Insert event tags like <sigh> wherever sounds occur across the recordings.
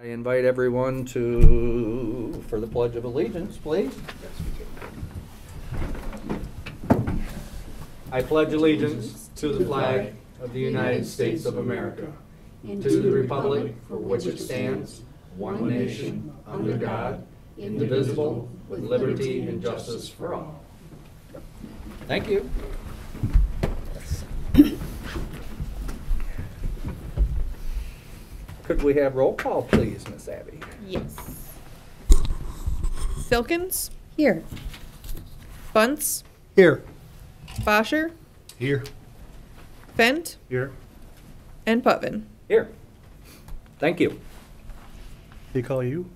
I invite everyone to, for the Pledge of Allegiance, please. I pledge allegiance to the flag of the United States of America, to the republic for which it stands, one nation, under God, indivisible, with liberty and justice for all. Thank you. Could we have roll call, please, Miss Abby? Yes. Filkins, Here. Bunce, Here. Bosher, Here. Fent, Here. and Putvin. Here. Thank you. They call you?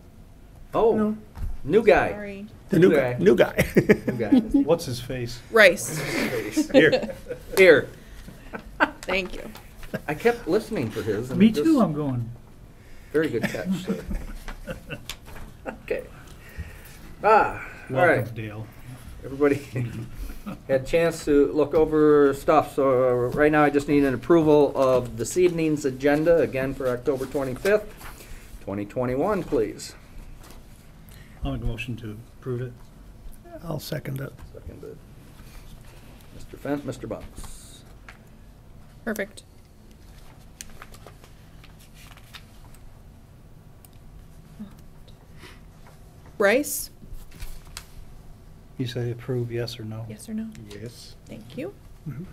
Oh, new guy. Sorry. The new New guy. guy. New guy. New guy. <laughs> What's his face? Rice. <laughs> Here. Here. Thank you. I kept listening for his. and Me just- too, I'm going. Very good catch, <laughs> sir. Okay. Ah, all right. Welcome, Dale. Everybody <laughs> had a chance to look over stuff, so uh, right now I just need an approval of this evening's agenda, again for October 25th, 2021, please. I'll make a motion to approve it. I'll second it. Seconded. Mr. Fent, Mr. Bunce. Perfect. Rice? You say approve, yes or no? Yes or no? Yes. Thank you. Mhm.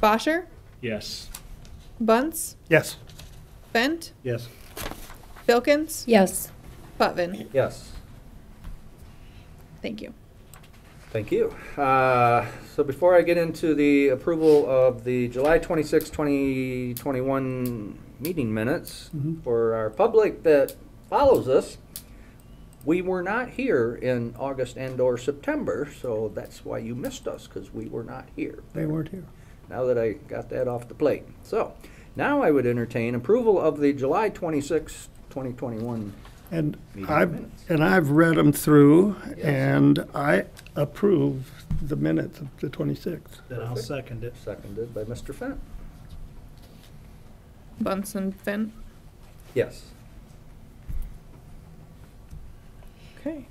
Bosher? Yes. Bunce? Yes. Fent? Yes. Filkins? Yes. Putvin. Yes. Thank you. Thank you. Uh, So before I get into the approval of the July 26, 2021 meeting minutes, Mhm. for our public that follows us, we were not here in August and/or September, so that's why you missed us, because we were not here. They weren't here. Now that I got that off the plate. So, now I would entertain approval of the July 26, 2021 And Meeting I've, minutes. and I've read them through, Yes. and I approve the minutes of the 26th. Then I'll Perfect. second it. seconded by Mr. Fent. Bunce and Fent. Yes. Okay.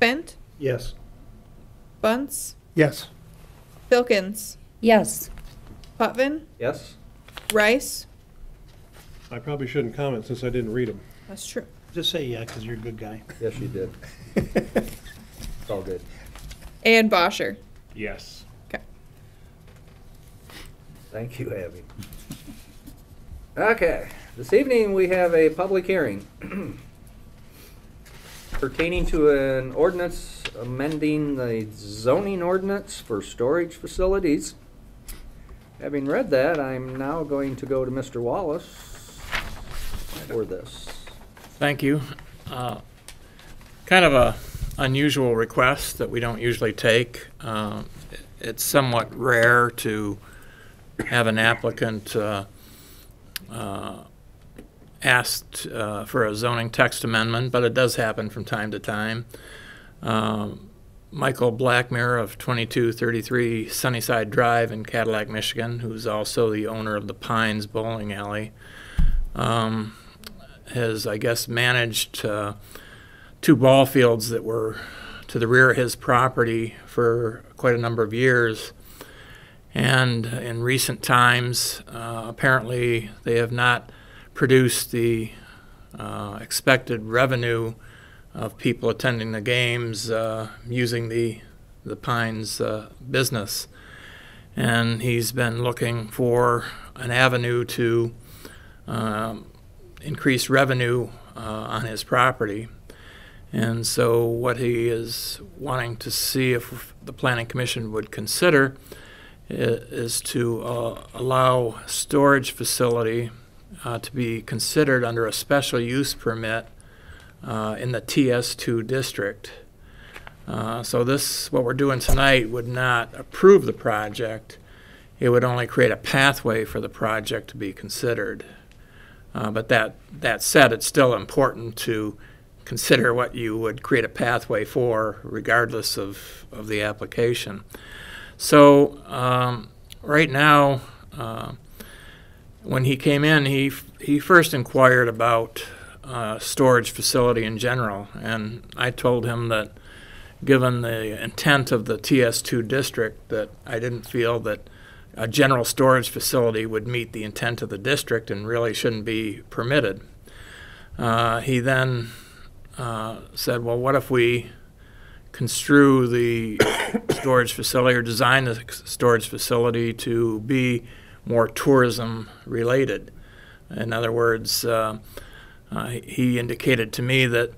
Bent, Yes. Bunce? Yes. Filkins? Yes. Putvin? Yes? Rice? I probably shouldn't comment since I didn't read them. That's true. Just say yeah, because you're a good guy. Yes, you did. <laughs> It's all good. And Bosher. Yes. Okay. Thank you, Abby. <laughs> Okay, this evening we have a public hearing <clears throat> pertaining to an ordinance amending the zoning ordinance for storage facilities. Having read that, I'm now going to go to Mr. Wallace for this. Thank you. Uh, Kind of a unusual request that we don't usually take. Uh, It's somewhat rare to have an applicant uh, uh, asked uh, for a zoning text amendment, but it does happen from time to time. Um, Michael Blackmere of 2233 Sunnyside Drive in Cadillac, Michigan, who's also the owner of the Pines Bowling Alley, um, has, I guess, managed uh, two ball fields that were to the rear of his property for quite a number of years. And in recent times, uh, apparently, they have not produced the uh, expected revenue of people attending the games uh, using the the Pines uh, business. And he's been looking for an avenue to um, increase revenue uh, on his property. And so what he is wanting to see if the planning commission would consider is to uh, allow storage facility uh, to be considered under a special use permit uh, in the TS2 district. Uh, So this, what we're doing tonight would not approve the project. It would only create a pathway for the project to be considered. Uh, But that, that said, it's still important to consider what you would create a pathway for regardless of, of the application. So, um, right now, uh, when he came in, he, he first inquired about uh, storage facility in general, and I told him that, given the intent of the TS2 district, that I didn't feel that a general storage facility would meet the intent of the district and really shouldn't be permitted. Uh, He then uh, said, well, what if we construe the <coughs> storage facility or design the storage facility to be more tourism related? In other words, uh, uh, he indicated to me that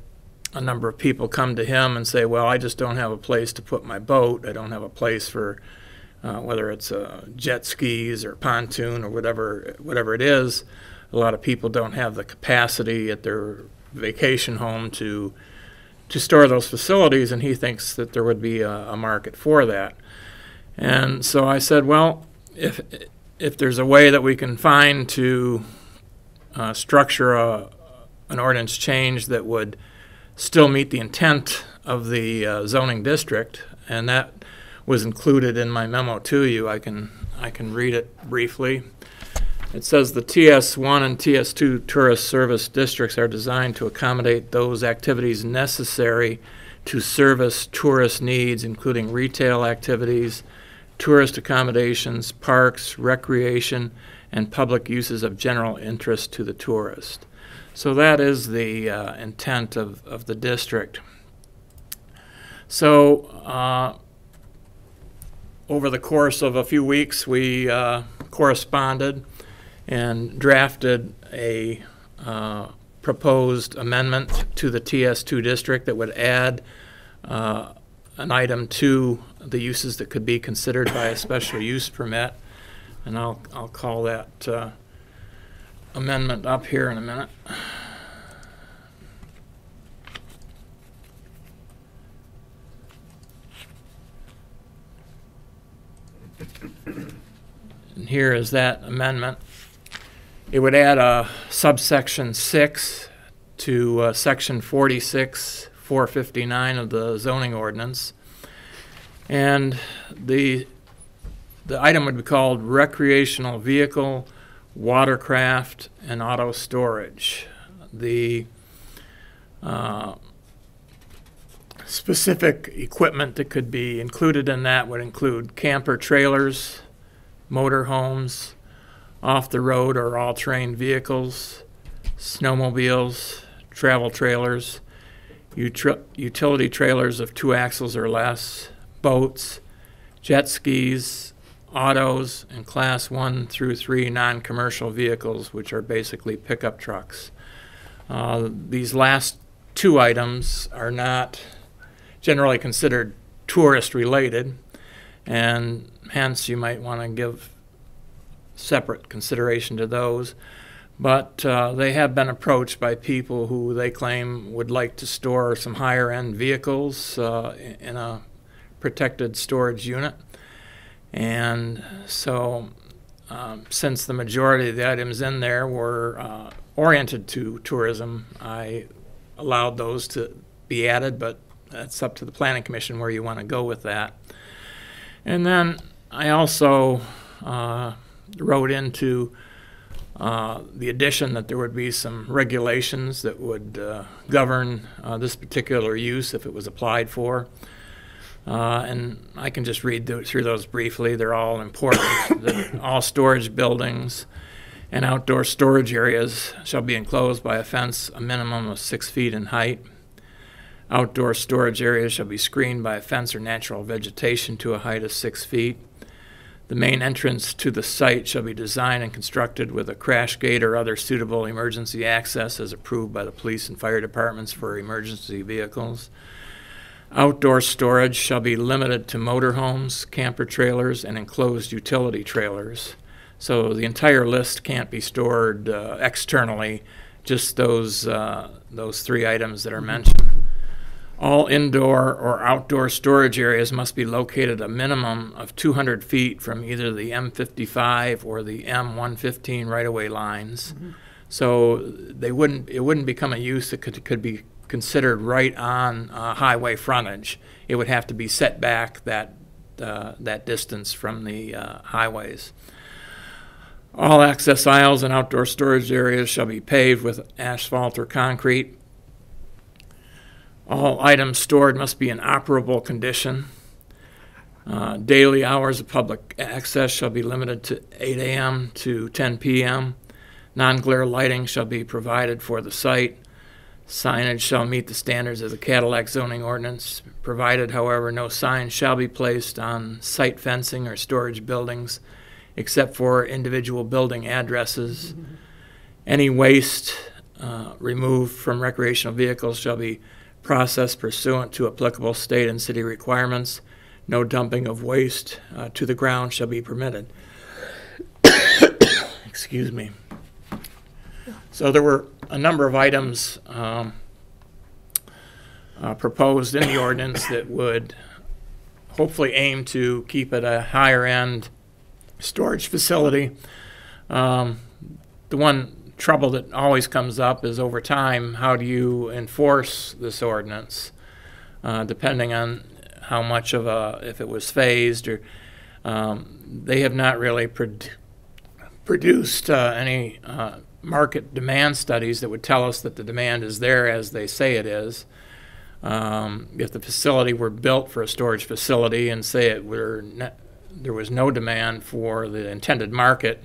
a number of people come to him and say, well, I just don't have a place to put my boat. I don't have a place for uh, whether it's uh, jet skis or pontoon or whatever whatever it is. A lot of people don't have the capacity at their vacation home to to store those facilities, and he thinks that there would be a, a market for that. And so I said, well, if if there's a way that we can find to uh, structure a, an ordinance change that would still meet the intent of the uh, zoning district, and that was included in my memo to you. I can I can read it briefly. It says the TS1 and TS2 tourist service districts are designed to accommodate those activities necessary to service tourist needs, including retail activities, tourist accommodations, parks, recreation, and public uses of general interest to the tourist. So that is the uh, intent of, of the district. So uh, over the course of a few weeks, we uh, corresponded and drafted a uh, proposed amendment to the TS2 district that would add uh, an item to the uses that could be considered by a special use permit. And I'll, I'll call that uh, amendment up here in a minute. And here is that amendment. It would add a subsection 6 to uh, section 46, 459 of the zoning ordinance. And the, the item would be called recreational vehicle, watercraft, and auto storage. The uh, specific equipment that could be included in that would include camper trailers, motorhomes, off-the-road or all-terrain vehicles, snowmobiles, travel trailers, utility trailers of two axles or less, boats, jet skis, autos, and Class 1 through 3 non-commercial vehicles, which are basically pickup trucks. Uh, These last two items are not generally considered tourist-related, and hence you might want to give separate consideration to those. But uh, they have been approached by people who they claim would like to store some higher end vehicles uh, in a protected storage unit. And so, um, since the majority of the items in there were uh, oriented to tourism, I allowed those to be added, but that's up to the planning commission where you want to go with that. And then I also uh, wrote into uh, the addition that there would be some regulations that would uh, govern uh, this particular use if it was applied for. Uh, And I can just read tho- through those briefly. They're all important. That All storage buildings and outdoor storage areas shall be enclosed by a fence a minimum of six feet in height. Outdoor storage areas shall be screened by a fence or natural vegetation to a height of six feet. The main entrance to the site shall be designed and constructed with a crash gate or other suitable emergency access as approved by the police and fire departments for emergency vehicles. Outdoor storage shall be limited to motorhomes, camper trailers, and enclosed utility trailers. So the entire list can't be stored uh, externally, just those, uh, those three items that are mentioned. All indoor or outdoor storage areas must be located a minimum of 200 feet from either the M55 or the M115 right-of-way lines. So they wouldn't, it wouldn't become a use that could, could be considered right on uh, highway frontage. It would have to be set back that, uh, that distance from the uh, highways. All access aisles and outdoor storage areas shall be paved with asphalt or concrete. All items stored must be in operable condition. Uh, Daily hours of public access shall be limited to 8 a.m. to 10 p.m. Non-glare lighting shall be provided for the site. Signage shall meet the standards of the Cadillac zoning ordinance, provided, however, no sign shall be placed on site fencing or storage buildings except for individual building addresses. Any waste uh, removed from recreational vehicles shall be processed pursuant to applicable state and city requirements. No dumping of waste uh, to the ground shall be permitted. <coughs> Excuse me. So there were a number of items um, uh, proposed in the ordinance that would hopefully aim to keep it a higher end storage facility. Um, the one trouble that always comes up is over time, how do you enforce this ordinance? Uh, depending on how much of a, if it was phased or, um, they have not really produ- produced uh, any uh, market demand studies that would tell us that the demand is there as they say it is. Um, if the facility were built for a storage facility and say it were there was no demand for the intended market,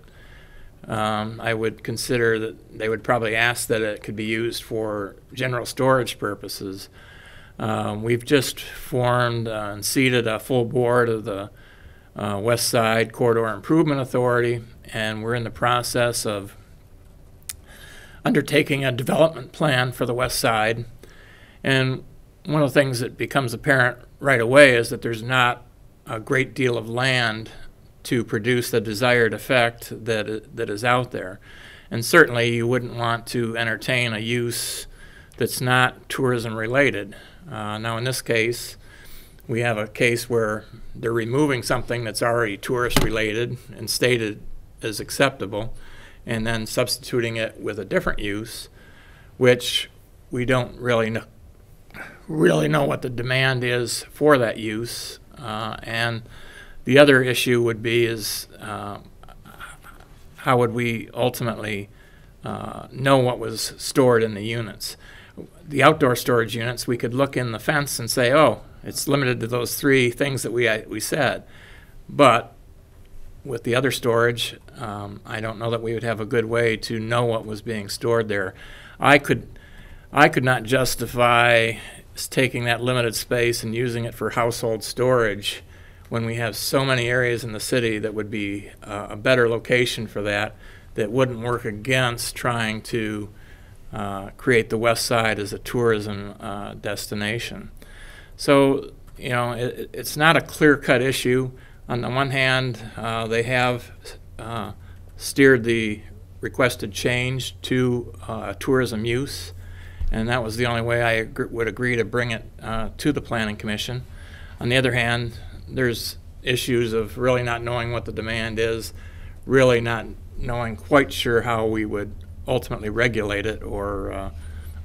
um, I would consider that they would probably ask that it could be used for general storage purposes. Um, we've just formed uh, and seated a full board of the uh, West Side Corridor Improvement Authority, and we're in the process of undertaking a development plan for the West Side. And one of the things that becomes apparent right away is that there's not a great deal of land to produce the desired effect that that is out there. And certainly you wouldn't want to entertain a use that's not tourism related. Uh, now, in this case, we have a case where they're removing something that's already tourist related and stated as acceptable, and then substituting it with a different use, which we don't really know, really know what the demand is for that use. Uh, and the other issue would be is uh, how would we ultimately uh, know what was stored in the units? The outdoor storage units, we could look in the fence and say, oh, it's limited to those three things that we, we said. But with the other storage, um, I don't know that we would have a good way to know what was being stored there. I could, I could not justify taking that limited space and using it for household storage when we have so many areas in the city that would be uh, a better location for that, that wouldn't work against trying to uh, create the west side as a tourism uh, destination. So, you know, it, it's not a clear-cut issue. On the one hand, uh, they have uh, steered the requested change to uh, tourism use, and that was the only way I agr- would agree to bring it uh, to the Planning Commission. On the other hand, there's issues of really not knowing what the demand is, really not knowing quite sure how we would ultimately regulate it or uh,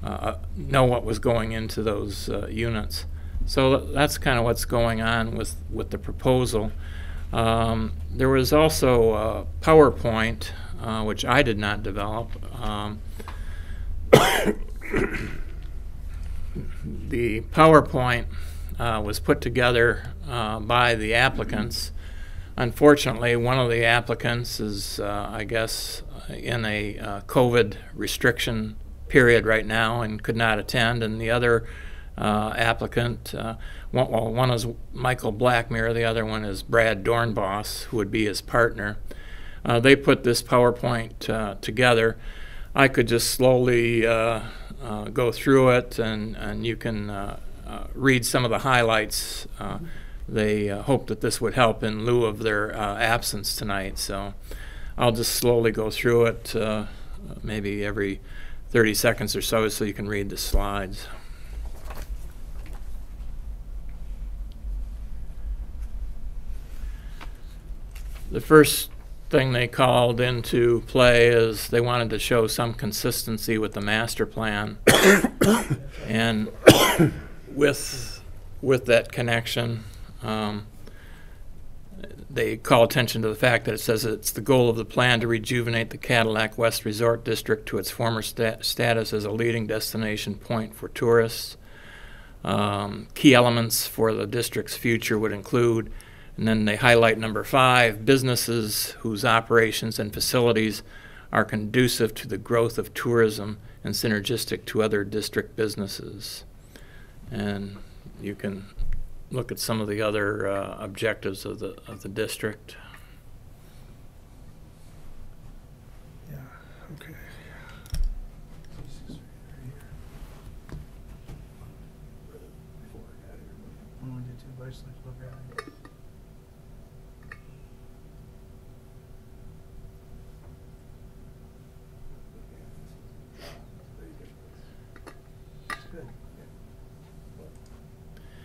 uh, know what was going into those units. So that's kind of what's going on with, with the proposal. Um, there was also a PowerPoint, uh, which I did not develop. Um, <coughs> the PowerPoint uh, was put together uh, by the applicants. Unfortunately, one of the applicants is, uh, I guess, in a uh, COVID restriction period right now and could not attend, and the other uh, applicant, uh, one, well, one is Michael Blackmere, the other one is Brad Dornbos, who would be his partner. Uh, they put this PowerPoint uh, together. I could just slowly uh, uh, go through it, and, and you can read some of the highlights. They hope that this would help in lieu of their absence tonight. So I'll just slowly go through it, maybe every 30 seconds or so, so you can read the slides. The first thing they called into play is they wanted to show some consistency with the master plan. <coughs> and with with that connection, um, they call attention to the fact that it says it's the goal of the plan to rejuvenate the Cadillac West Resort District to its former sta- status as a leading destination point for tourists. Um, key elements for the district's future would include, and then they highlight number five, businesses whose operations and facilities are conducive to the growth of tourism and synergistic to other district businesses. And you can look at some of the other uh, objectives of the, of the district. Yeah, okay.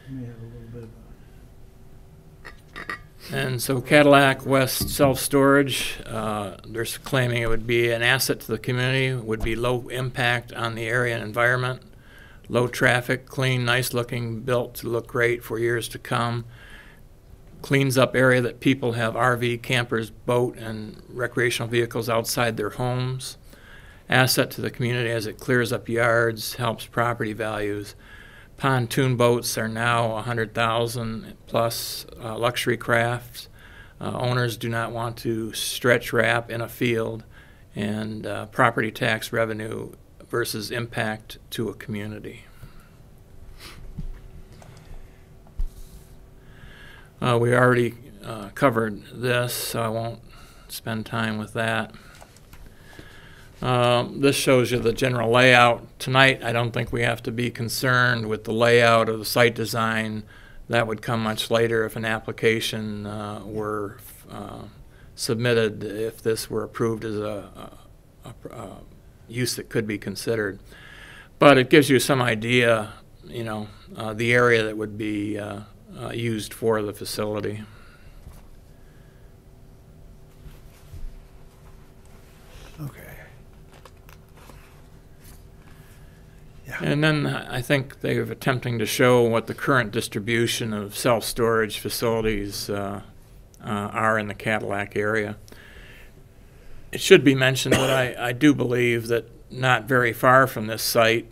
May have a little bit of And so Cadillac West Self-Storage, uh, they're claiming it would be an asset to the community, would be low impact on the area and environment, low traffic, clean, nice-looking, built to look great for years to come, cleans up area that people have RV, campers, boat, and recreational vehicles outside their homes, asset to the community as it clears up yards, helps property values, pontoon boats are now 100,000 plus uh, luxury crafts. Uh, owners do not want to stretch wrap in a field, and uh, property tax revenue versus impact to a community. Uh, we already uh, covered this, so I won't spend time with that. Um, This shows you the general layout. Tonight, I don't think we have to be concerned with the layout or the site design. That would come much later if an application uh, were uh, submitted, if this were approved as a, a- a- use that could be considered. But it gives you some idea, you know, uh, the area that would be uh, uh, used for the facility. Okay. And then I think they're attempting to show what the current distribution of self-storage facilities uh, uh, are in the Cadillac area. It should be mentioned that I, I do believe that not very far from this site,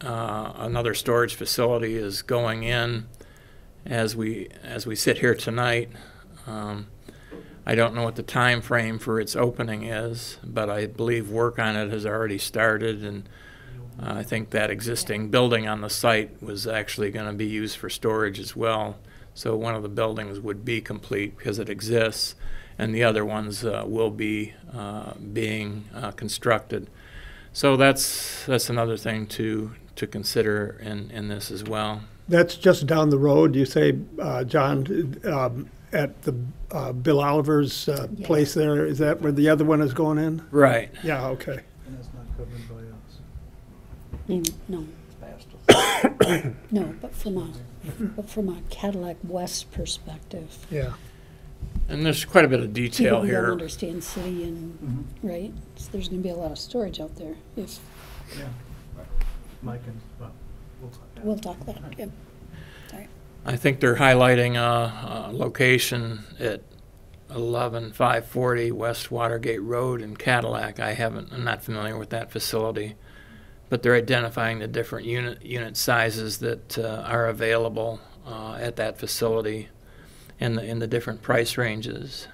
uh, another storage facility is going in as we, as we sit here tonight. Um, I don't know what the time frame for its opening is, but I believe work on it has already started and uh, I think that existing building on the site was actually going to be used for storage as well. So one of the buildings would be complete because it exists, and the other ones uh, will be uh, being uh, constructed. So that's, that's another thing to, to consider in, in this as well. That's just down the road, you say, uh, John, um, at the uh, Bill Oliver's uh, Yes. place there? Is that where the other one is going in? Right. Yeah, okay. And that's not covered by us. Mm, No, no, but from a, but from a Cadillac West perspective. Yeah. And there's quite a bit of detail People who don't here. understand city and, right? So there's gonna be a lot of storage out there if, Yeah. Mike and, well, we'll talk. we'll talk that, yep. I think they're highlighting a, a location at eleven five forty West Watergate Road in Cadillac. I haven't, I'm not familiar with that facility. But they're identifying the different unit, unit sizes that uh, are available uh, at that facility and the, in the different price ranges.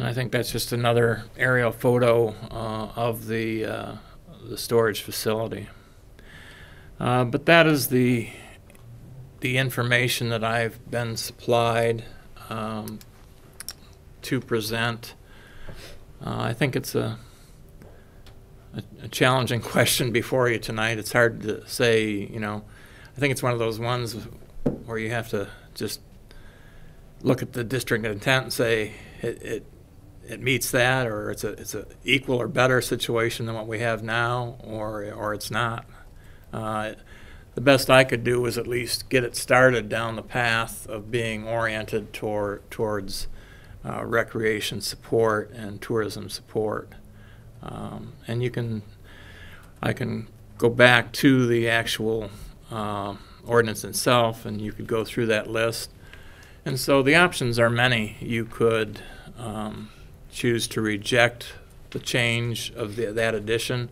And I think that's just another aerial photo uh, of the, uh, the storage facility. Uh, But that is the, the information that I've been supplied um, to present. Uh, I think it's a, a a challenging <laughs> question before you tonight. It's hard to say, you know, I think it's one of those ones where you have to just look at the district intent and say, it, it, it meets that, or it's a, it's a equal or better situation than what we have now, or, or it's not. Uh, the best I could do was at least get it started down the path of being oriented toward, towards uh, recreation support and tourism support. Um, And you can, I can go back to the actual uh, ordinance itself, and you could go through that list. And so the options are many. You could um, choose to reject the change of the, that addition.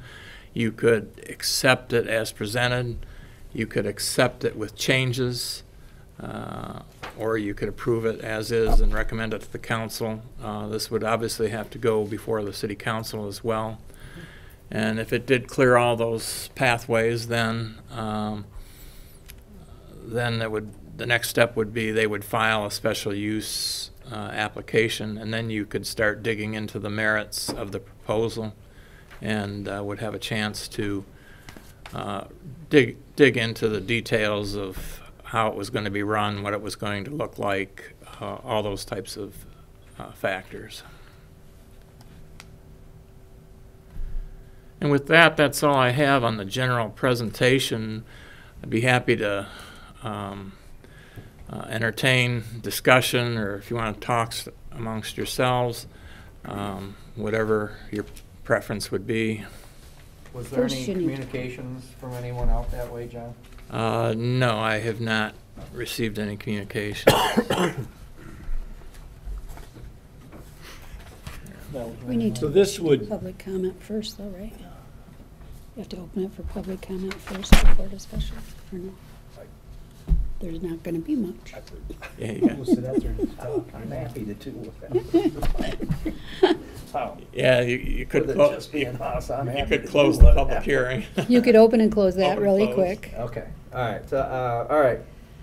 You could accept it as presented. You could accept it with changes, uh, or you could approve it as is and recommend it to the council. Uh, This would obviously have to go before the city council as well. And if it did clear all those pathways, then, um, then it would, the next step would be they would file a special use uh, application, and then you could start digging into the merits of the proposal and uh, would have a chance to uh, dig, dig into the details of how it was going to be run, what it was going to look like, uh, all those types of uh, factors. And with that, that's all I have on the general presentation. I'd be happy to um, uh, entertain discussion, or if you want to talk amongst yourselves, um, whatever your preference would be. Was there First any you need- communications from anyone out that way, John? Uh, No, I have not received any communication. <coughs> We need to. So this would, public comment first, though, right? You have to open it for public comment first before discussion, or no? There's not gonna be much. Yeah, you got- We'll sit out there and talk. I'm happy to do with that. <laughs> Yeah, you, you could, With it clo- just being us, I'm you happy could to close do the it. public hearing. <laughs> You could open and close that Open, really close. quick. Okay, all right, so, uh, all right,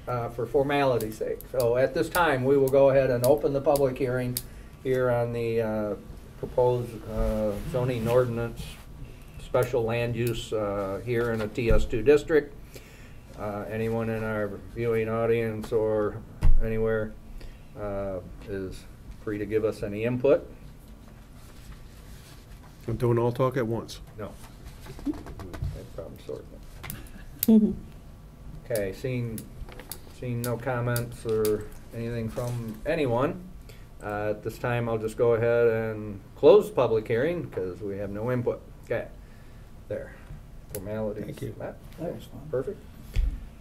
uh, for formality's sake. So at this time, we will go ahead and open the public hearing here on the, uh, proposed, uh, zoning ordinance, special land use, uh, here in a TS two district. Uh, anyone in our viewing audience or anywhere, uh, is free to give us any input. I'm doing all talk at once. No. No problem sorting <laughs> it. Okay, seeing, seeing no comments or anything from anyone, uh, at this time, I'll just go ahead and close the public hearing, because we have no input. Okay, there. Formalities. Thank you. met. That was fun. Perfect.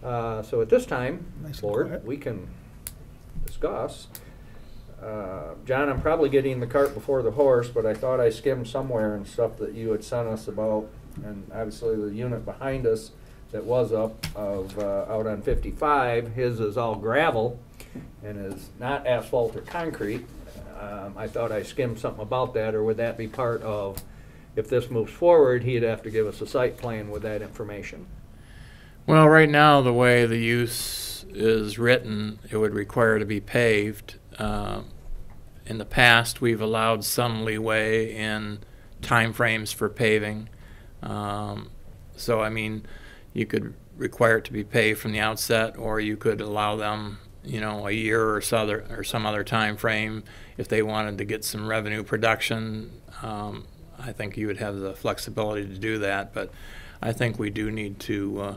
Uh, so at this time, Nice quiet. we can discuss. Uh, John, I'm probably getting the cart before the horse, but I thought I skimmed somewhere and stuff that you had sent us about, and obviously the unit behind us that was up of, uh, out on fifty-five, his is all gravel and is not asphalt or concrete. Um, I thought I skimmed something about that, or would that be part of, if this moves forward, he'd have to give us a site plan with that information? Well, right now, the way the use is written, it would require to be paved. Uh, In the past, we've allowed some leeway in timeframes for paving. Um, So, I mean, you could require it to be paved from the outset, or you could allow them, you know, a year or so other, or some other time frame if they wanted to get some revenue production. Um, I think you would have the flexibility to do that, but I think we do need to uh,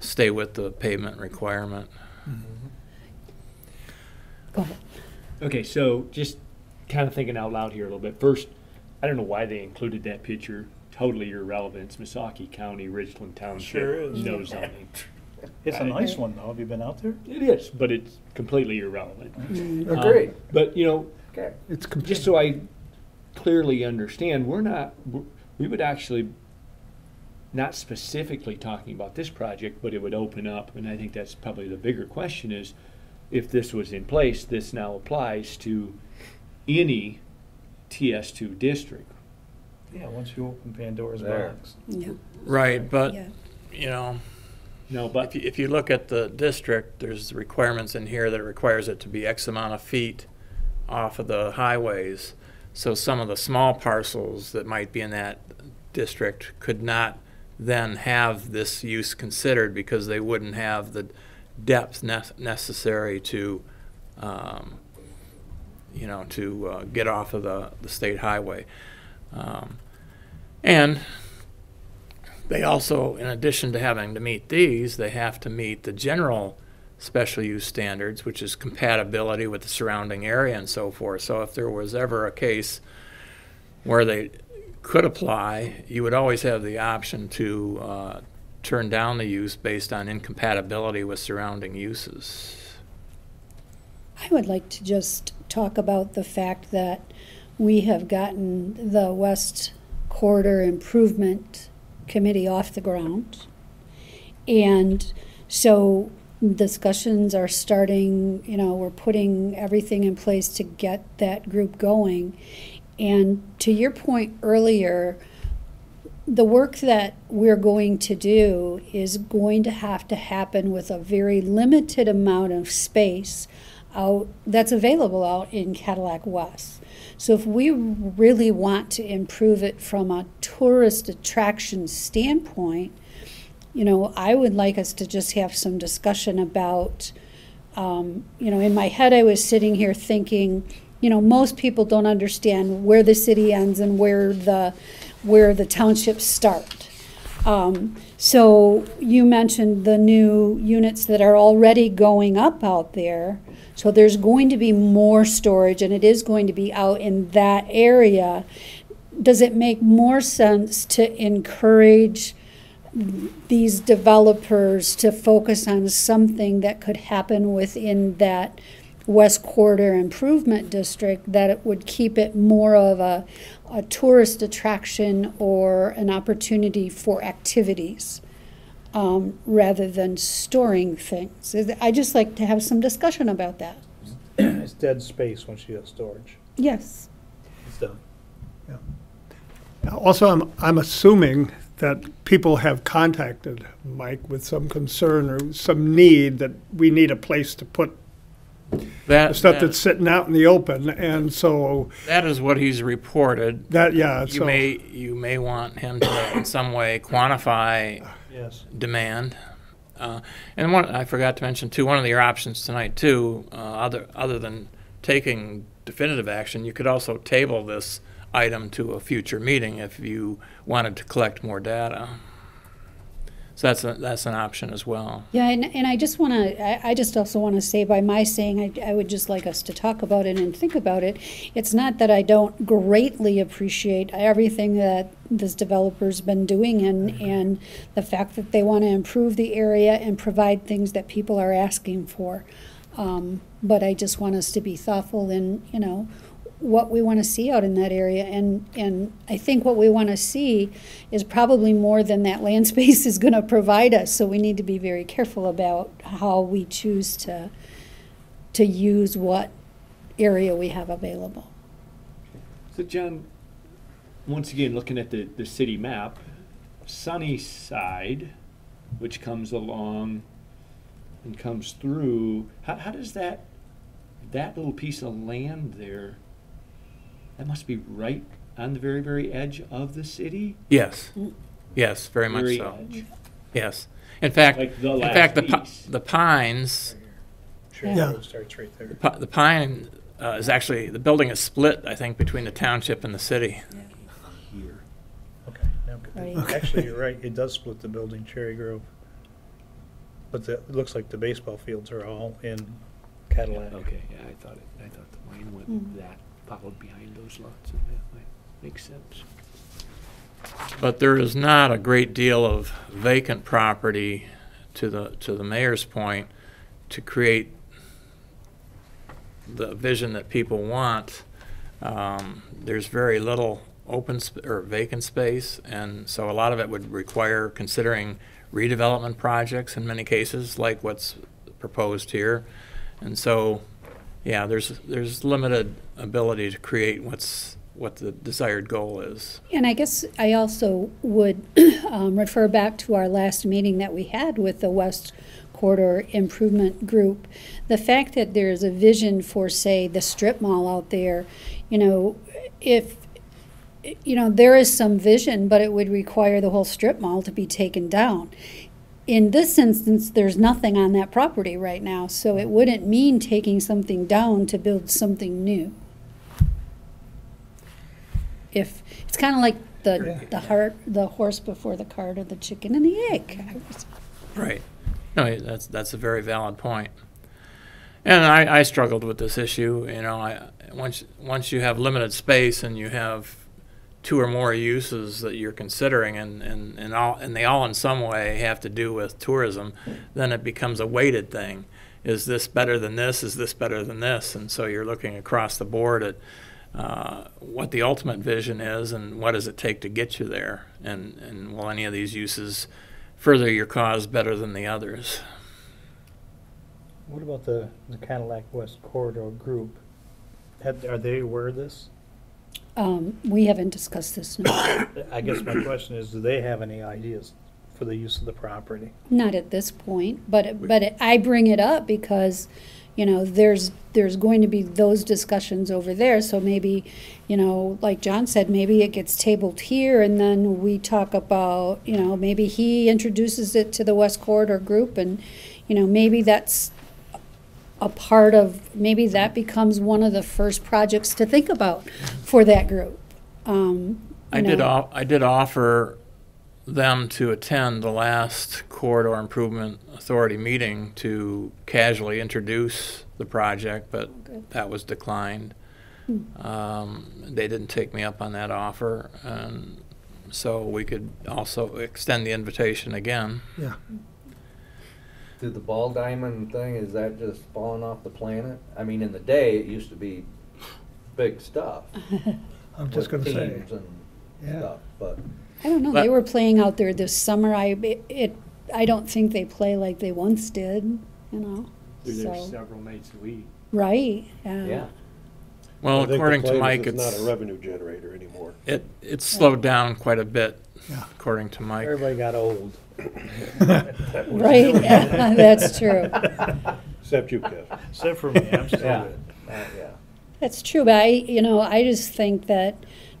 stay with the pavement requirement. Go ahead. okay, so just kind of thinking out loud here a little bit. First, I don't know why they included that picture. Totally irrelevant. It's Missaukee County, Richland Township. Sure is. No zoning. It's a nice one, though. Have you been out there? It is, but it's completely irrelevant. Mm, Um, Agreed. But, you know, Okay. It's just so I clearly understand, we're not, we would actually, not specifically talking about this project, but it would open up, and I think that's probably the bigger question is, if this was in place, this now applies to any TS2 district. Yeah, once you open Pandora's There. box. Yeah, Right, but, yeah. you know, No, if but, you, if you look at the district, there's requirements in here that requires it to be X amount of feet off of the highways. So some of the small parcels that might be in that district could not then have this use considered because they wouldn't have the depth nec- necessary to, um, you know, to uh, get off of the, the state highway. Um, And they also, in addition to having to meet these, they have to meet the general special use standards, which is compatibility with the surrounding area and so forth. So if there was ever a case where they could apply, you would always have the option to uh, turn down the use based on incompatibility with surrounding uses. I would like to just talk about the fact that we have gotten the West Corridor Improvement Committee off the ground. And so discussions are starting, you know, we're putting everything in place to get that group going. And to your point earlier, the work that we're going to do is going to have to happen with a very limited amount of space out that's available out in Cadillac West. So if we really want to improve it from a tourist attraction standpoint, you know, I would like us to just have some discussion about, um, you know, in my head, I was sitting here thinking, you know, most people don't understand where the city ends and where the, where the townships start. Um, so you mentioned the new units that are already going up out there. So there's going to be more storage and it is going to be out in that area. Does it make more sense to encourage these developers to focus on something that could happen within that West Corridor Improvement District, that it would keep it more of a, a tourist attraction or an opportunity for activities, um, rather than storing things. I just like to have some discussion about that. <clears throat> It's dead space once you have storage. Yes. It's done. Yeah. Also, I'm, I'm assuming that people have contacted Mike with some concern or some need that we need a place to put That, the stuff that- that's sitting out in the open, and so that is what he's reported. that, yeah, You so. may, you may want him to in some way quantify Yes. demand. Uh, And one, I forgot to mention too, one of your options tonight too, uh, other, other than taking definitive action, you could also table this item to a future meeting if you wanted to collect more data. So that's, a- that's an option as well. Yeah, and, and I just want to, I, I just also want to say by my saying, I, I would just like us to talk about it and think about it. It's not that I don't greatly appreciate everything that this developer's been doing and, and the fact that they want to improve the area and provide things that people are asking for. Um, but I just want us to be thoughtful and, you know, what we want to see out in that area. And, and I think what we want to see is probably more than that land <laughs> space is going to provide us. So we need to be very careful about how we choose to, to use what area we have available. So John, once again, looking at the, the city map, Sunnyside, which comes along and comes through, how, how does that, that little piece of land there, that must be right on the very, very edge of the city? Yes, yes, very much Very so. edge. Yes. In fact, Like the in last fact, the, pi- piece. the pines, Trail Yeah. road starts right there. pi- the pine uh, is actually, the building is split, I think, between the township and the city. Here. Okay. now good. Right. Actually, <laughs> you're right. It does split the building, Cherry Grove. But the, it looks like the baseball fields are all in Cadillac. Okay, yeah, I thought it, I thought the line went Mhm. that, followed behind those lots, and that might sense. But there is not a great deal of vacant property, to the, to the mayor's point, to create the vision that people want. Um, There's very little open, or vacant space, and so a lot of it would require considering redevelopment projects in many cases, like what's proposed here. And so, yeah, there's, there's limited ability to create what's, what the desired goal is. And I guess I also would <clears throat> um, refer back to our last meeting that we had with the West Corridor Improvement Group. The fact that there's a vision for, say, the strip mall out there, you know, if, you know, there is some vision, but it would require the whole strip mall to be taken down. In this instance, there's nothing on that property right now, so it wouldn't mean taking something down to build something new. If, it's kind of like the, the heart, the horse before the cart or the chicken and the egg. Mm-hmm. Right. No, that's, that's a very valid point. And I, I struggled with this issue, you know, I, once, once you have limited space and you have two or more uses that you're considering and, and, and all, and they all in some way have to do with tourism, then it becomes a weighted thing. Is this better than this? Is this better than this? And so you're looking across the board at, uh, what the ultimate vision is and what does it take to get you there? And, and will any of these uses further your cause better than the others? What about the, the Cadillac West Corridor Group? Are they aware of this? Um, we haven't discussed this, no. I guess my question is, do they have any ideas for the use of the property? Not at this point, but, but it- I bring it up because, you know, there's, there's going to be those discussions over there, so maybe, you know, like John said, maybe it gets tabled here, and then we talk about, you know, maybe he introduces it to the West Corridor group, and, you know, maybe that's a part of, maybe that becomes one of the first projects to think about for that group. Um, I you did, know. I did offer them to attend the last Corridor Improvement Authority meeting to casually introduce the project, but that was declined. Um, They didn't take me up on that offer, and so we could also extend the invitation again. Yeah. Did the ball diamond thing, is that just falling off the planet? I mean, in the day, it used to be big stuff. <laughs> I'm just with gonna say, teams and Yeah. stuff, but I don't know. They were playing out there this summer. I it, it I don't think they play like they once did. You know. There's So several nights a week. right. Yeah. yeah. Well, I think the according to claim is Mike, It's not it's, a revenue generator anymore. it, it's slowed down quite a bit, Yeah. according to Mike. Everybody got old. Right. Yeah, <laughs> that's true. Except you, Kev. Except for me, I'm still Yeah. good. Uh, yeah. That's true. But I, you know, I just think that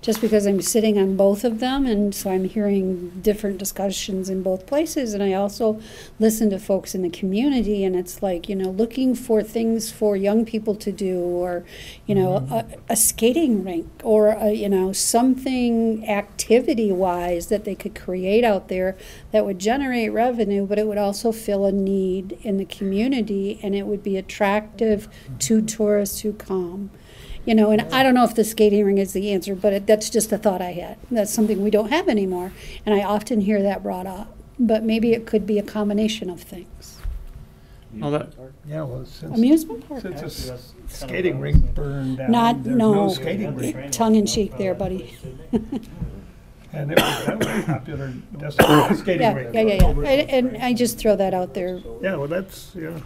just because I'm sitting on both of them, and so I'm hearing different discussions in both places, and I also listen to folks in the community, and it's like, you know, looking for things for young people to do, or, you know, mm-hmm. a, a skating rink, or, a, you know, something activity wise that they could create out there that would generate revenue, but it would also fill a need in the community, and it would be attractive to mm-hmm. tourists who come. You know, and I don't know if the skating ring is the answer, but it, that's just a thought I had. That's something we don't have anymore, and I often hear that brought up. But maybe it could be a combination of things. Well, that, yeah, well, since, Amusement park, since Actually, the that's skating what I was rink burned down, Not- there's no. no skating rink. tongue in cheek there, buddy. <laughs> And it was, that was a popular <coughs> destination, skating Yeah, rink. yeah, yeah, yeah. And, and I just throw that out there. Yeah, well, that's, yeah.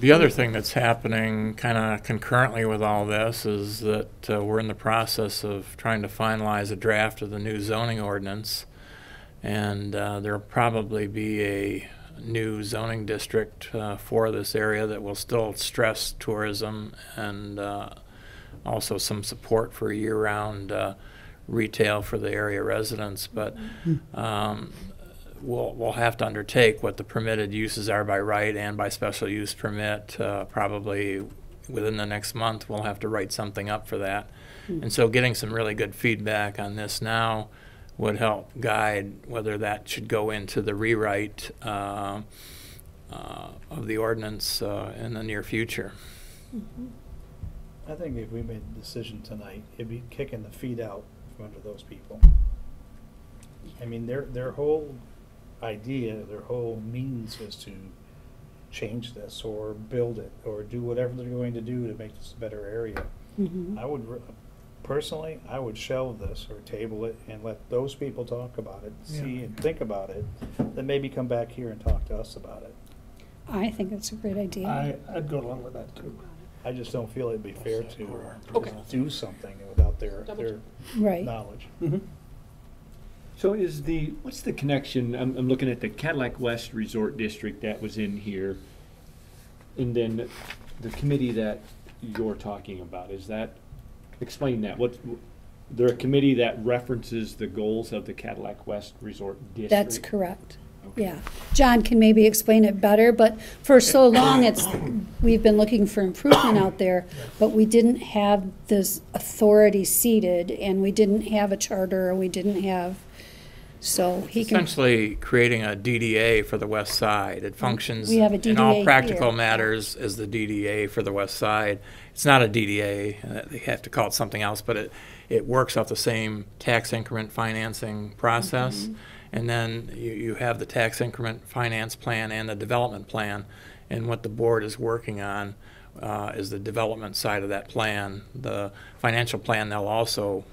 The other thing that's happening kind of concurrently with all this is that uh, we're in the process of trying to finalize a draft of the new zoning ordinance. And uh, there'll probably be a new zoning district uh, for this area that will still stress tourism and uh, also some support for year-round uh, retail for the area residents. But um, we'll, we'll have to undertake what the permitted uses are by right and by special use permit. uh, Probably within the next month, we'll have to write something up for that. And so getting some really good feedback on this now would help guide whether that should go into the rewrite uh, uh, of the ordinance uh, in the near future. I think if we made a decision tonight, it'd be kicking the feet out from under those people. I mean, their, their whole idea, their whole means is to change this or build it or do whatever they're going to do to make this a better area. Mhm. I would, re- personally, I would shelve this or table it and let those people talk about it, see and think about it, then maybe come back here and talk to us about it. I think that's a great idea. I, I'd go along with that too. I just don't feel it'd be fair to do something without their, their right. knowledge. So is the, what's the connection, I'm, I'm looking at the Cadillac West Resort District that was in here. And then the committee that you're talking about, is that, explain that, what, they're a committee that references the goals of the Cadillac West Resort District? That's correct. Yeah, John can maybe explain it better, but for so <coughs> long, it's, we've been looking for improvement out there, but we didn't have this authority seated, and we didn't have a charter, and we didn't have, so he can, Essentially creating a DDA for the west side. It functions We have a in all DDA practical here. matters as the DDA for the west side. It's not a DDA, uh, they have to call it something else, but it, it works off the same tax increment financing process. Mm-hmm. And then you, you have the tax increment finance plan and the development plan. And what the board is working on uh, is the development side of that plan. The financial plan they'll also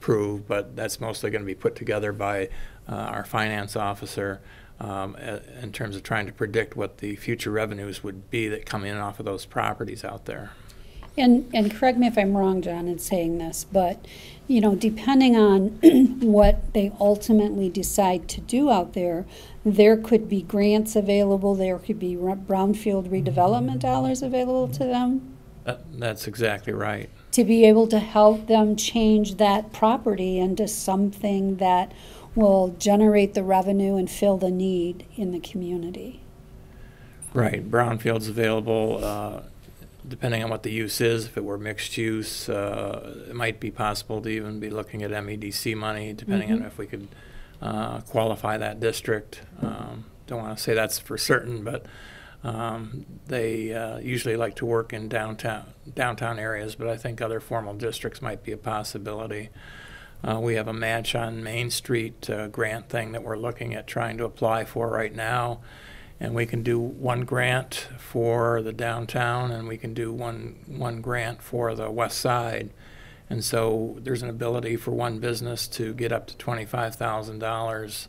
approve, but that's mostly going to be put together by uh, our finance officer um, a- in terms of trying to predict what the future revenues would be that come in off of those properties out there. and, and correct me if I'm wrong, John, in saying this, but, you know, depending on <clears throat> what they ultimately decide to do out there, there could be grants available, there could be brownfield redevelopment dollars available to them. That- That's exactly right. To be able to help them change that property into something that will generate the revenue and fill the need in the community. Right, brownfield's available, uh, depending on what the use is. If it were mixed use, uh, it might be possible to even be looking at MEDC money, depending on if we could uh, qualify that district. Um, Don't want to say that's for certain, but um, they uh, usually like to work in downtown, downtown areas, but I think other formal districts might be a possibility. Uh, We have a match on Main Street uh, grant thing that we're looking at trying to apply for right now. And we can do one grant for the downtown, and we can do one, one grant for the west side. And so there's an ability for one business to get up to twenty-five thousand dollars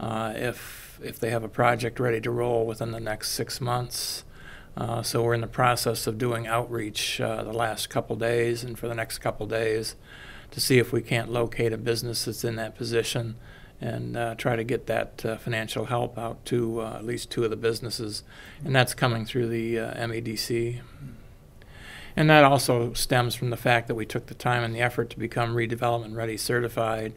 uh, if, if they have a project ready to roll within the next six months. Uh, So we're in the process of doing outreach uh, the last couple days and for the next couple days to see if we can't locate a business that's in that position and uh, try to get that uh, financial help out to uh, at least two of the businesses. And that's coming through the uh, MEDC. And that also stems from the fact that we took the time and the effort to become redevelopment ready certified.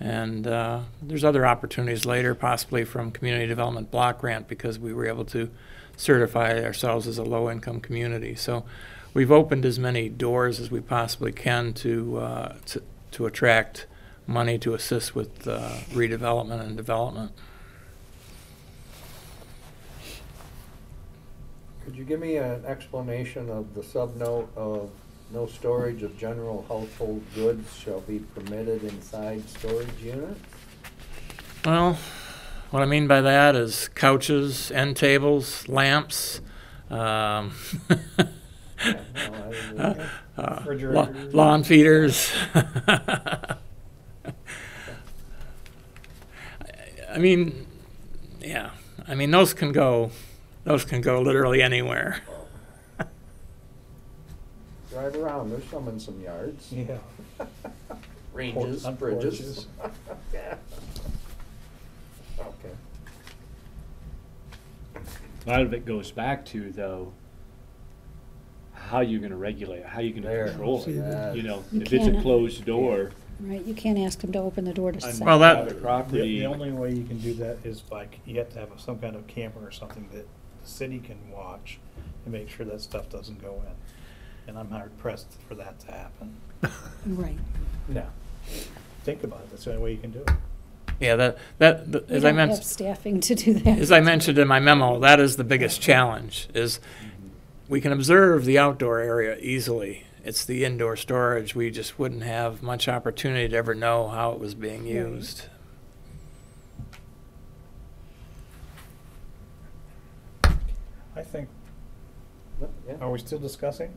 And uh, there's other opportunities later, possibly from community development block grant, because we were able to certify ourselves as a low-income community. So we've opened as many doors as we possibly can to, uh, to, to attract money to assist with uh, redevelopment and development. Could you give me an explanation of the subnote of no storage of general household goods shall be permitted inside storage units? Well, what I mean by that is couches, end tables, lamps, um, Yeah, no, uh, Refrigerators. lawn feeders. <laughs> I mean, yeah, I mean, those can go, those can go literally anywhere. Drive around, there's some in some yards. Yeah. <laughs> Ranges, On bridges. porches. <laughs> Yeah. Okay. A lot of it goes back to, though, how you're gonna regulate, it, how you're There. gonna control See it. that. You know, You if it's a can't- closed door Right, you can't ask them to open the door to on sell. Well, that- private The, property. the only way you can do that is like, you have to have some kind of camera or something that the city can watch and make sure that stuff doesn't go in. And I'm hard pressed for that to happen. <laughs> Right. No. Think about it, that's the only way you can do it. Yeah, that, that, th- We as I don't have mentioned, staffing to do that. as I mentioned in my memo, that is the biggest challenge, is we can observe the outdoor area easily. It's the indoor storage, we just wouldn't have much opportunity to ever know how it was being used. I think, are we still discussing?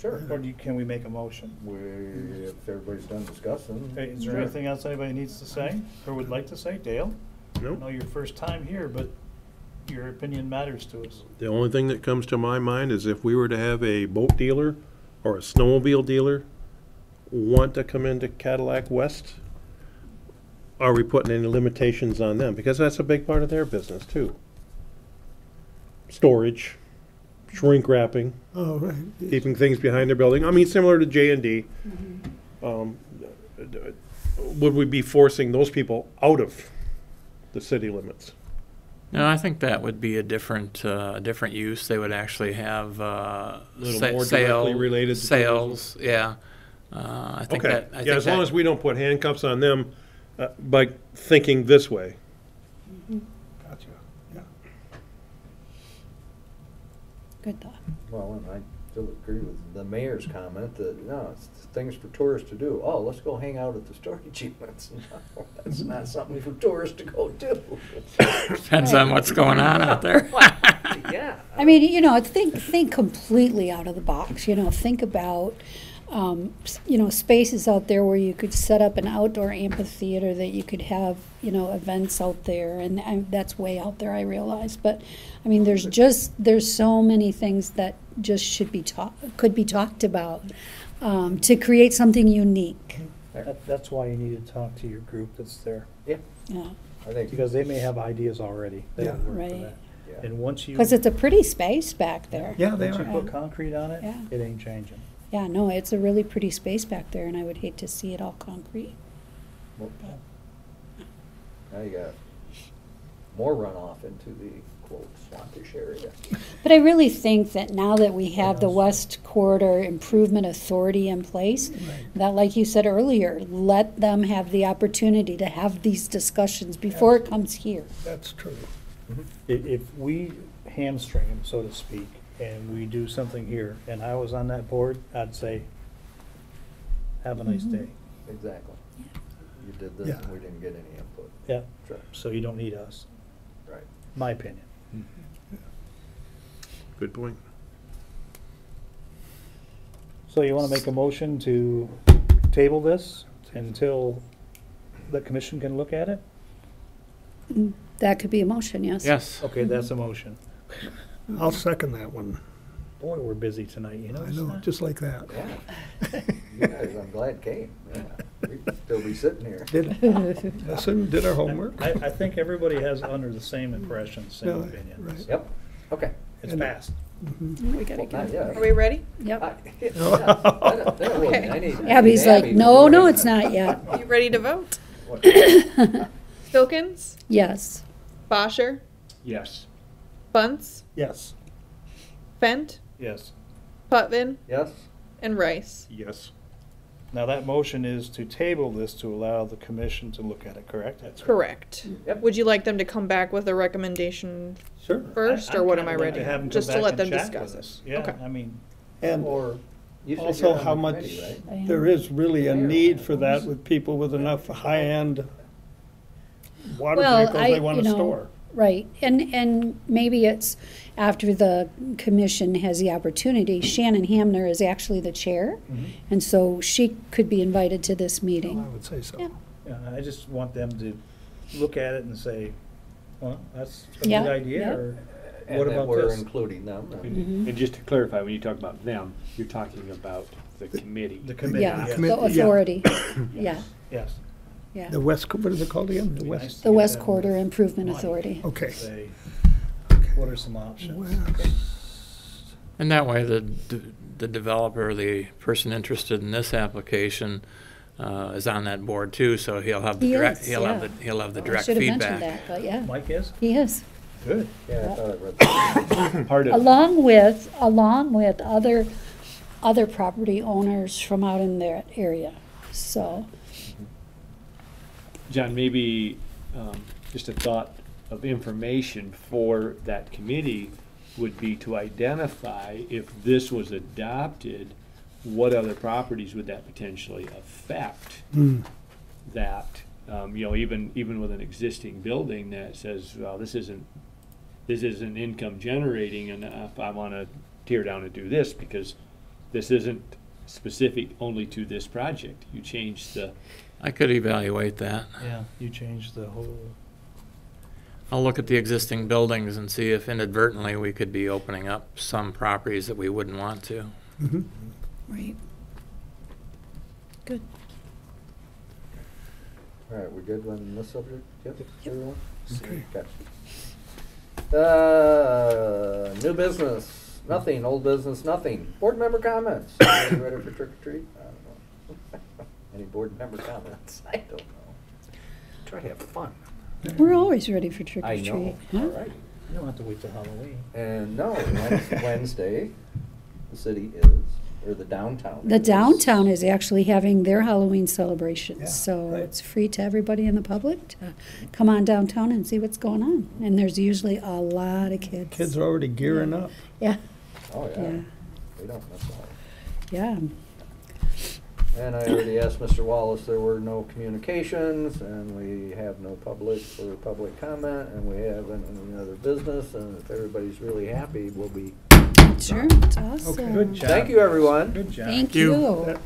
Sure. Or do you, can we make a motion? We, if everybody's done discussing. Hey, is there sure. anything else anybody needs to say or would like to say? Dale? I Nope. know your first time here, but your opinion matters to us. The only thing that comes to my mind is if we were to have a boat dealer or a snowmobile dealer want to come into Cadillac West, are we putting any limitations on them? Because that's a big part of their business too. Storage, shrink wrapping, Oh, right. keeping things behind their building. I mean, similar to J and D. Um, Would we be forcing those people out of the city limits? No, I think that would be a different, uh, a different use. They would actually have, uh, Little sa- more sale- directly related to Sales, yeah. Uh, I think Okay, that, I yeah, think as long that- as we don't put handcuffs on them uh, by thinking this way. Gotcha, yeah. Good thought. Well, and I still agree with the mayor's comment that, no, it's things for tourists to do. Oh, let's go hang out at the storage <laughs> units. No, That's not something for tourists to go do. Depends on what's going on out there. <laughs> Yeah. I mean, you know, think think completely out of the box. You know, think about um, you know spaces out there where you could set up an outdoor amphitheater that you could have you know events out there, and, and that's way out there. I realize, but I mean, there's just there's so many things that just should be talk could be talked about um, to create something unique. That, that's why you need to talk to your group that's there, Yeah, Yeah, I think. because they may have ideas already. that Yeah. would work for Right. that. yeah. And once you. because it's a pretty space back there. Yeah, they Once you put concrete on it, Yeah. it ain't changing. Yeah, no, it's a really pretty space back there, and I would hate to see it all concrete. Well, uh, Now you got more runoff into the quote swampish area. But I really think that now that we have the West Corridor Improvement Authority in place, that, like you said earlier, let them have the opportunity to have these discussions before it comes here. That's true. Mm-hmm. If, if we hamstring them, so to speak, and we do something here, and I was on that board, I'd say, have a nice Mhm. day. Exactly. You did this Yeah. and we didn't get any input. Yeah, Sure. so you don't need us, Right. my opinion. Good point. So you wanna make a motion to table this until the commission can look at it? That could be a motion, yes? Yes. Okay, that's a motion. <laughs> I'll second that one. Boy, we're busy tonight, you know? I know, just like that. Yeah. <laughs> You guys, I'm glad came. Yeah. We'd <laughs> still be sitting here. Did, listen, did our homework. I, I think everybody has under the same impression, same No, opinion. right. Yep. Okay. It's And- passed. Mm-hmm. We gotta Well, not go. yet. Are we ready? Yep. <laughs> Yeah, that- that wasn't- Okay. I need- I need Abby's like, Abby no, before no, I- it's not yet. Are you ready to vote? What- <coughs> Filkins, Yes. Bosher, Yes. Bunce, Yes. Fent, Yes. Putvin, Yes? and Rice. Yes. Now, that motion is to table this to allow the commission to look at it, correct? That's Correct. Yep. Would you like them to come back with a recommendation Sure. first, or what am I ready? Just to let them discuss it. Yeah, Okay. I mean, And or, You said also you're on how the much, committee, right? there is really a need for that with people with enough high-end water Well, vehicles I- they want you to know, store. Right, and, and maybe it's after the commission has the opportunity, Shannon Hamner is actually the chair, and so she could be invited to this meeting. I would say so. Yeah. yeah, I just want them to look at it and say, well, that's a good Yeah, idea, yeah. or And what that about we're this? including them. Mhm. And just to clarify, when you talk about them, you're talking about the committee. The committee, Yeah, yes. Commit- the yeah. authority, yeah, Yes. Yeah. The West, what is it called again? The West, nice The West Corridor with Improvement. Authority. okay. Say, what are some options? West. And that way, the, d- the developer, the person interested in this application, uh, is on that board too, so he'll have the He direct, is, he'll have yeah. the, he'll have the I direct should have mentioned feedback. that, but yeah, Mike is? he is. Good. Yeah, I thought I read that. Part of, Along with, along with other, other property owners from out in that area, so. John, maybe um, just a thought of information for that committee would be to identify if this was adopted, what other properties would that potentially affect? Hmm. That, um, you know, even, even with an existing building that says, well, this isn't, this isn't income generating enough, I wanna tear down and do this because this isn't specific only to this project. You change the, I could evaluate that. Yeah, you changed the whole, I'll look at the existing buildings and see if inadvertently we could be opening up some properties that we wouldn't want to. Mhm. Right. Good. All right, we're good on this subject? Yep, everyone? Okay. Uh, new business, nothing, old business, nothing. Board member comments. Are you <coughs> ready for trick or treat? I don't know. Any board member comments? <laughs> I don't know. Try to have fun. We're always ready for trick or I treat. know, huh? all right. You don't have to wait till Halloween. And no, Wed- <laughs> Wednesday, the city is, or the downtown. The is- downtown is actually having their Halloween Yeah, celebrations, so right. it's free to everybody in the public to come on downtown and see what's going on. And there's usually a lot of kids. Kids are already gearing up. Yeah, Oh, yeah, yeah, we don't miss out. yeah. And I already asked Mr. Wallace, there were no communications, and we have no public for public comment, and we haven't any other business, and if everybody's really happy, we'll be. Sure, it's awesome. Good job. Thank you, everyone. Good job. Thank you. you. That-